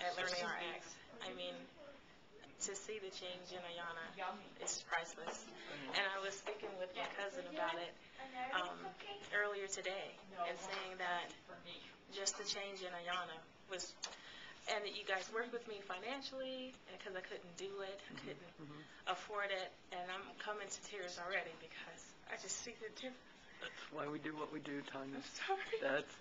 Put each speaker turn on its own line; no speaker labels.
at Learning RX. I mean, to see the change in Ayana is priceless. Mm-hmm. And I was speaking with my cousin about it um, earlier today and saying that just the change in Ayana was, and that you guys worked with me financially because I couldn't do it, I mm-hmm. couldn't mm-hmm. afford it, and I'm coming to tears already because I just see the difference.
That's why we do what we do, Tanya.
Sorry.
That's